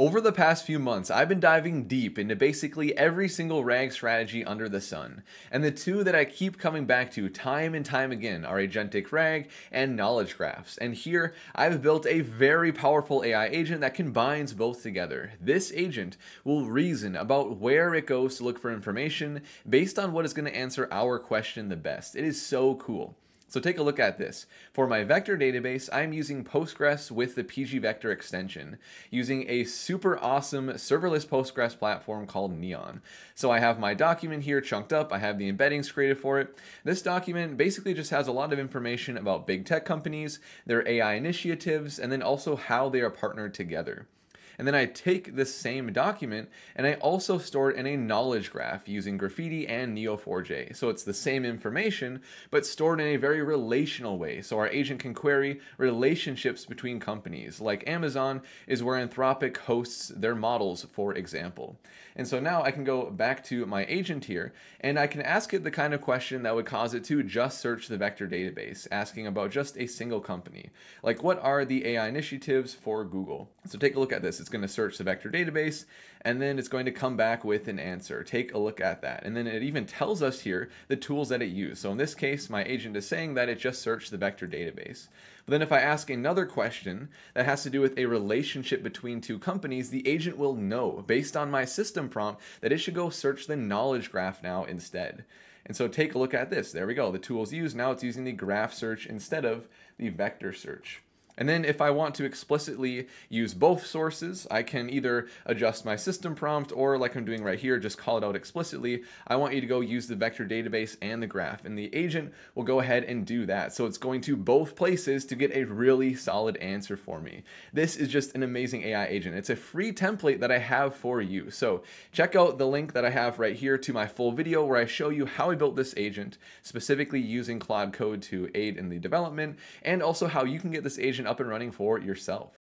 Over the past few months, I've been diving deep into basically every single RAG strategy under the sun, and the two that I keep coming back to time and time again are Agentic RAG and Knowledge Graphs. And here, I've built a very powerful AI agent that combines both together. This agent will reason about where it goes to look for information based on what is going to answer our question the best. It is so cool. So take a look at this. For my vector database, I'm using Postgres with the pgvector extension, using a super awesome serverless Postgres platform called Neon. So I have my document here chunked up, I have the embeddings created for it. This document basically just has a lot of information about big tech companies, their AI initiatives, and then also how they are partnered together. And then I take this same document and I also store it in a knowledge graph using Graphiti and Neo4j. So it's the same information, but stored in a very relational way. So our agent can query relationships between companies, like Amazon is where Anthropic hosts their models, for example. And so now I can go back to my agent here and I can ask it the kind of question that would cause it to just search the vector database, asking about just a single company. Like what are the AI initiatives for Google? So take a look at this. It's it's going to search the vector database, and then it's going to come back with an answer. Take a look at that. And then it even tells us here the tools that it used. So in this case, my agent is saying that it just searched the vector database. But then if I ask another question that has to do with a relationship between two companies, the agent will know, based on my system prompt, that it should go search the knowledge graph now instead. And so take a look at this. There we go. The tools used. Now it's using the graph search instead of the vector search. And then if I want to explicitly use both sources, I can either adjust my system prompt or like I'm doing right here, just call it out explicitly. I want you to go use the vector database and the graph and the agent will go ahead and do that. So it's going to both places to get a really solid answer for me. This is just an amazing AI agent. It's a free template that I have for you. So check out the link that I have right here to my full video where I show you how I built this agent, specifically using Claude Code to aid in the development and also how you can get this agent up and running for yourself.